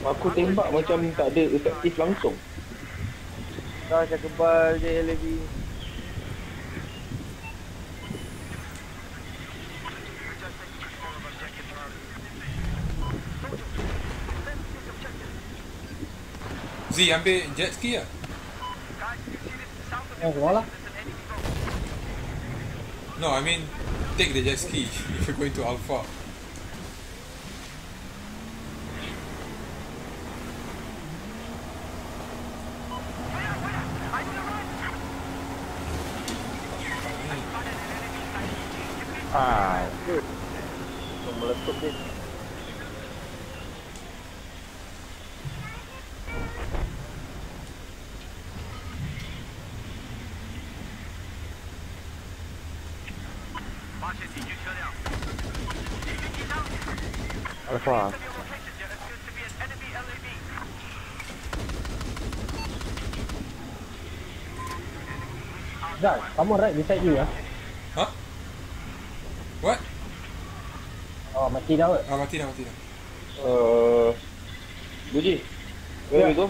Aku tembak macam tak ada efektif langsung. Dah macam kebal je LAV. Z ambil jet ski lah. Oh, lah. No, I mean take the jet ski if you're going to Alpha. Ah, meletup dia. Alpha. Zat, kamu right beside you ah. Huh? What? Oh, mati dah kot. Ah, mati dah, mati dah. Uh, Buji. Where we go?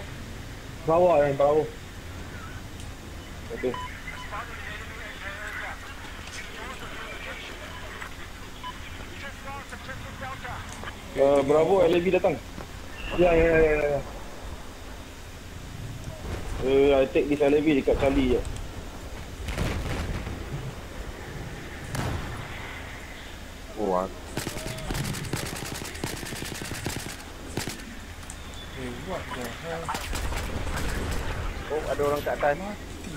Bawah yang bawah. Okay. Uh, Bravo, LAB datang. Ya, ya, ya, ya. Uh, I take this LAB dekat Charlie je. Oh, ah. Eh, what the hell? oh, ada orang kat atas. Mati.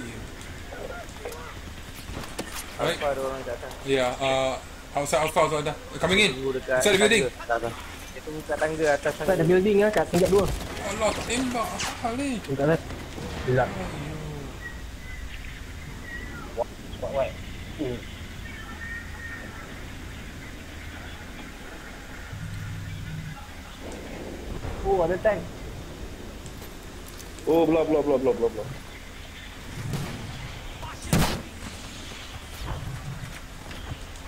Alpha Right. ada orang kat atas. Yeah, uh, outside Alpha tu ada. Coming in. Inside the building. tunggu kat tangga atas Kat tangga. ada building ah, kat tingkat dua. Allah, tak tembak. Apa hal ni? Tingkat atas. Bila. Spot white. Hmm. Oh, ada tank. Oh, blah blah blah blah blah blah.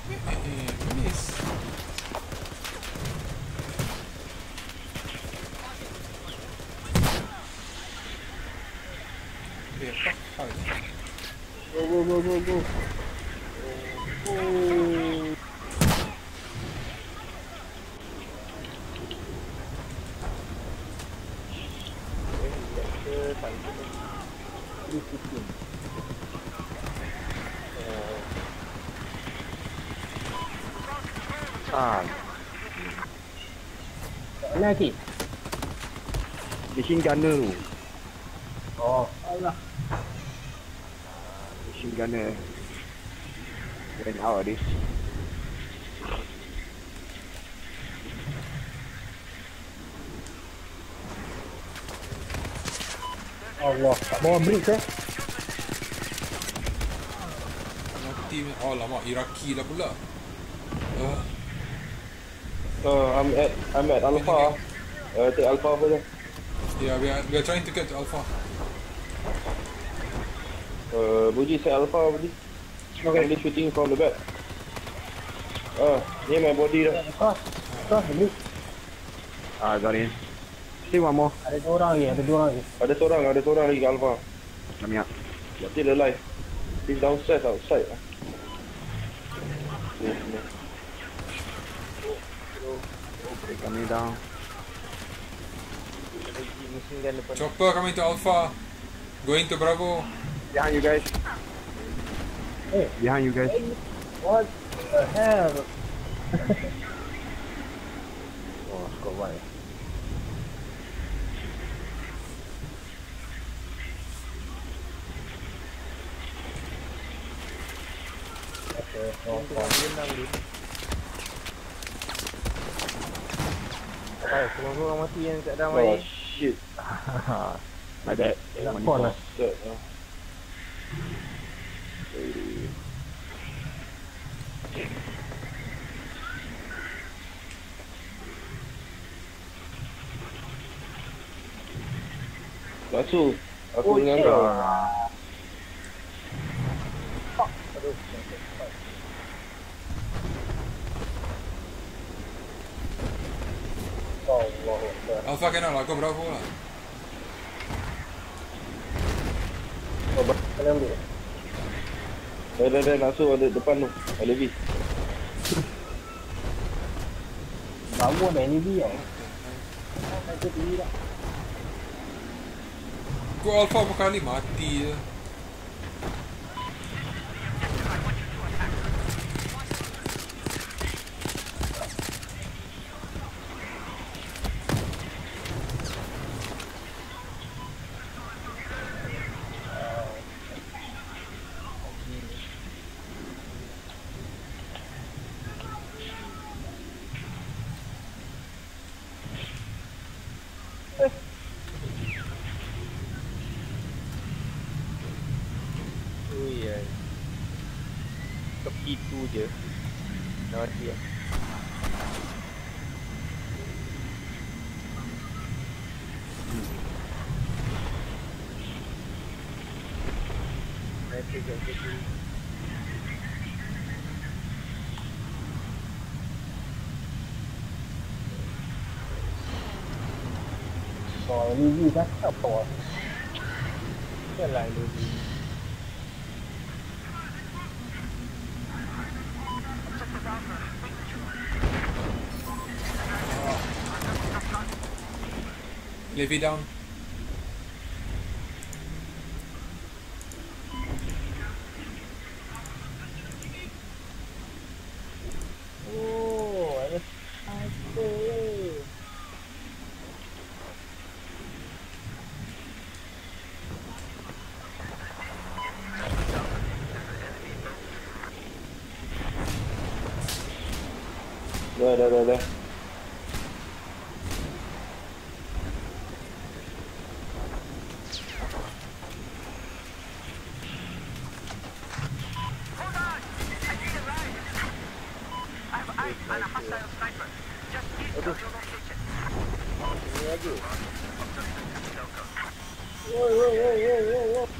Eh, eh, miss. Eh, apa hal ni? Go, go, go, go, go. Oh. Ah, Kat mana lagi? machine gunner tu. Oh, alah. Machine gunner. Ran out of this. Allah, tak bawa bricks eh. Mati. Oh, lama. Iraki lah pula. Uh, Uh, I'm at I'm at Alpha. Uh, take Alpha first. yeah, we are, we are trying to get to Alpha. Uh, Buji, set Alpha, Buji. Okay. Only shooting from the back. Ah, near my body dah. Cross. Cross, bricks. Ah, got in. See one more. Ada dua orang lagi, ada dua orang lagi. Ada seorang, ada seorang lagi kat Alpha. Coming up. But still alive. He's downstairs outside. lah. Yes, yes. Okay, coming down. Lagi machine gun depan. Chopper coming to Alpha. Going to Bravo. Behind you guys. Eh, Behind you guys. what the hell? oh, squad white. Okay, oh. Hai, semua orang mati yang kat dalam Oh, air. shit. My bad. Lapor lah. Ah. Masuk. Aku Oh, dengan kau. Allah Akbar. Cannot lah, kau Bravo lah. Oh, kalian ambil. Dah, dah, dah, langsung ada depan tu. Ada V. Bawa main ni dia. Main tu tinggi dah. Kau Alpha berapa kali mati je. Ui ai. Tepi tu je. Dah mati lah. Mati kat situ. Oh, ni dia cakap tau. Janganlah lu ni. Levy down. Oh, ada sniper. Dah, dah, dah, dah. Ni lagi. Dah.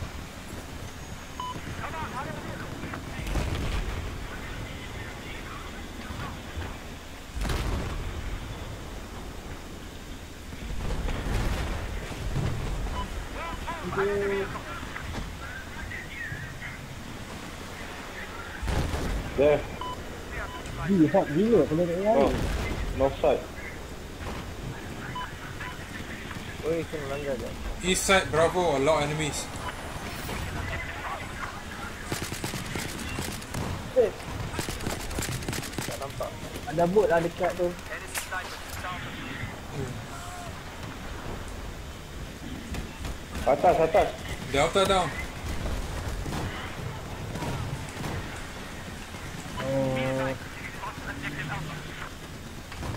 Dia hot gila kena tak Oh. lain. North side. Oi, kena langgar je. East side Bravo, a lot enemies. Tak nampak. Ada boat lah dekat tu. Atas, atas. Delta down.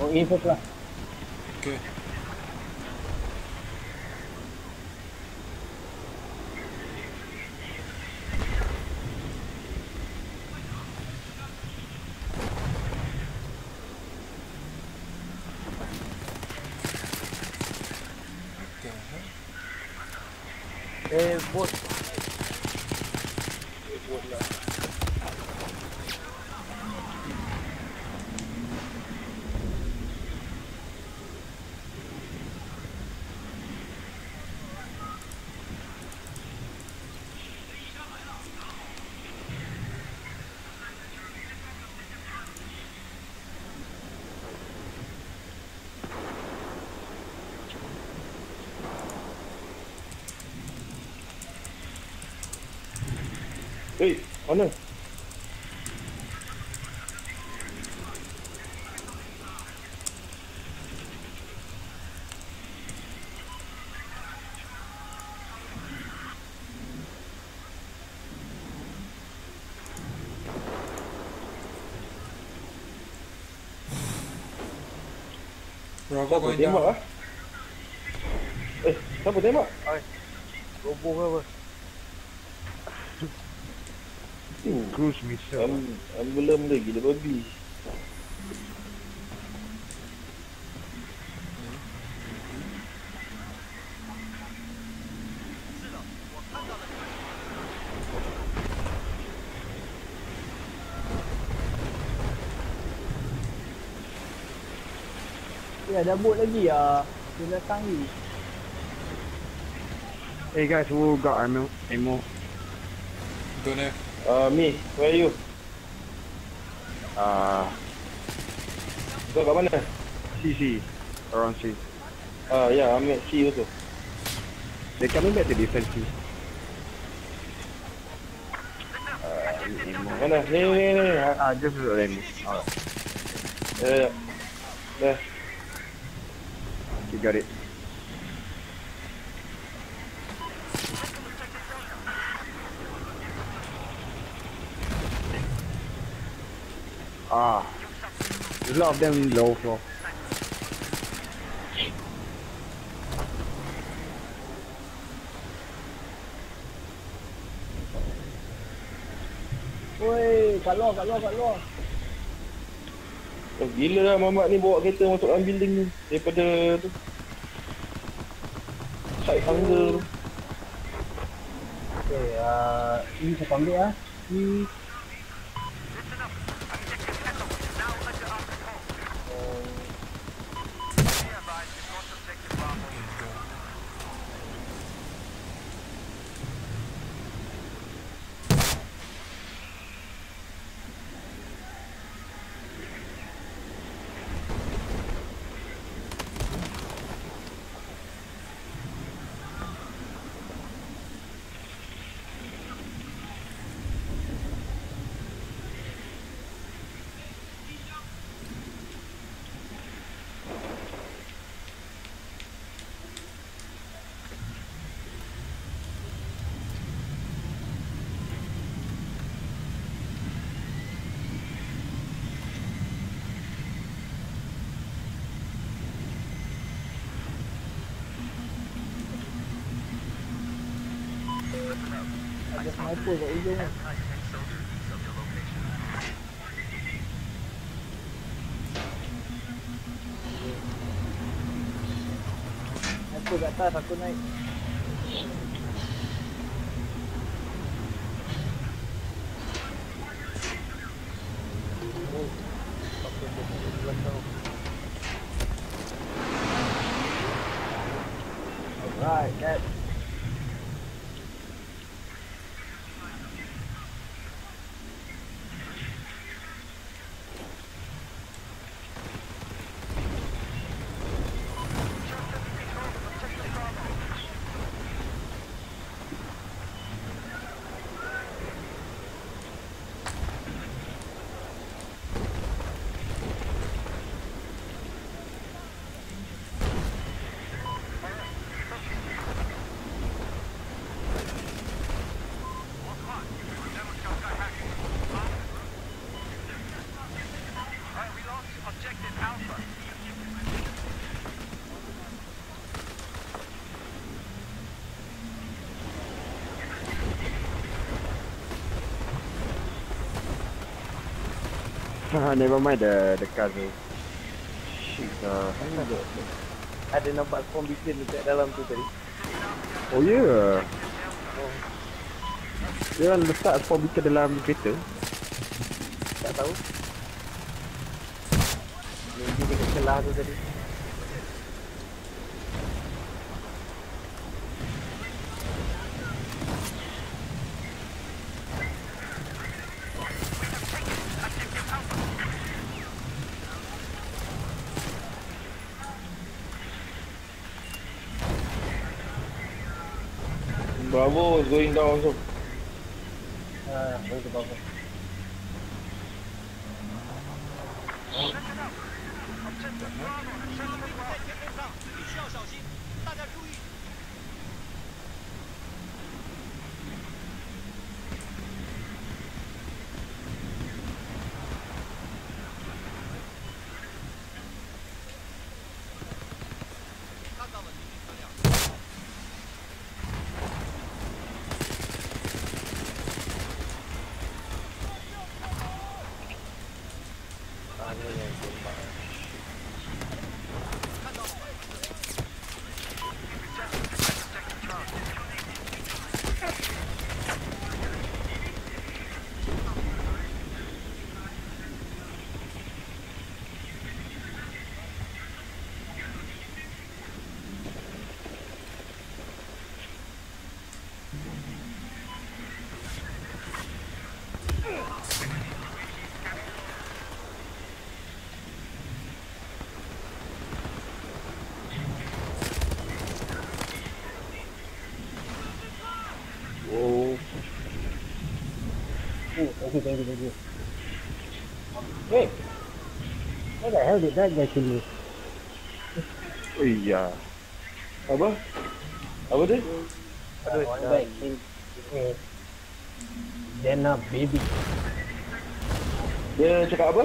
First lah. Okay. Eh, mana? Bravo Siapa going tembak down. ah? Eh, siapa tembak? Roboh apa? Cruise missile. Em, emblem dia gila babi. Ya, ada boat lagi ah. Dia datang ni. Hey guys, who got ammo? Ammo? Don't have. Uh, me, where are you? Uh, Kau kat mana? CC. Around C. Ah, yeah, I'm at C also. They coming back to defense C. Uh, ammo. Mana? Ni, ni, ni. Ah, Ah, just ammo. Alright. Ya, ya. Dah. You got it. Ah, there's a lot of them low floor. Woi, kat luar, kat luar, kat luar. Oh, gila lah Mamat ni bawa kereta masuk dalam building ni. Daripada tu. Side hunger tu. Okey, uh, ini saya ambil ah. Ini ada sniper kat ujung ni. Sniper kat atas aku naik. Alright, Never mind the the car tu. Shit uh. Ada nampak spawn beacon dekat dalam tu tadi. Oh ya. Yeah. Dia orang letak spawn beacon dalam kereta. Tak tahu. Maybe dekat celah tu tadi. Bravo is going down also. Ah, tu bagus. Ah, Thank you, thank you, thank you. Hey! Where the hell did that guy kill me? Oh iya. Apa? Apa tu? Aduh, One dah. guy killed me. Jenna baby. Dia cakap apa?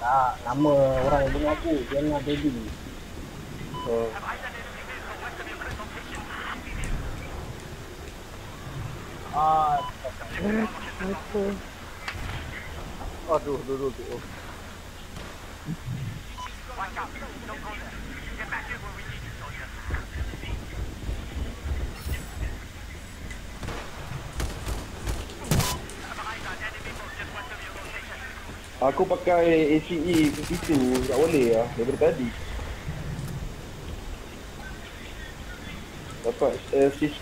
Tak, nama orang yang bunuh aku. Jenna baby. Oh. Ah, Aduh, dulu tu. Oh. Aku pakai ACE 52 tak boleh lah daripada tadi. Dapat uh, assist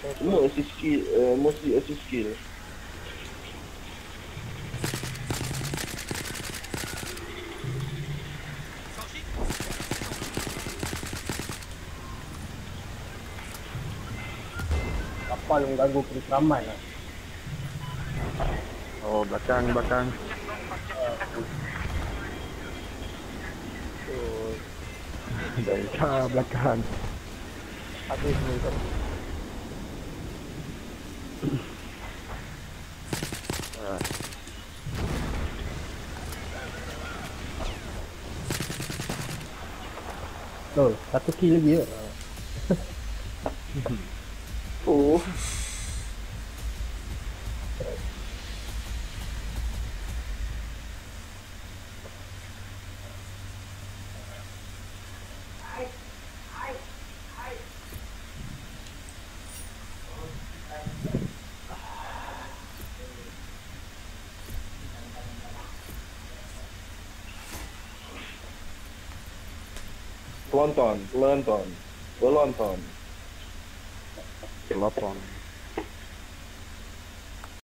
skill. Semua assist skill, uh, mostly assist skill. kapal mengganggu lah. Oh belakang belakang. Oh, Dari belakang. habis ni Oh, satu kill lagi ya. Oh. London, London, London. London.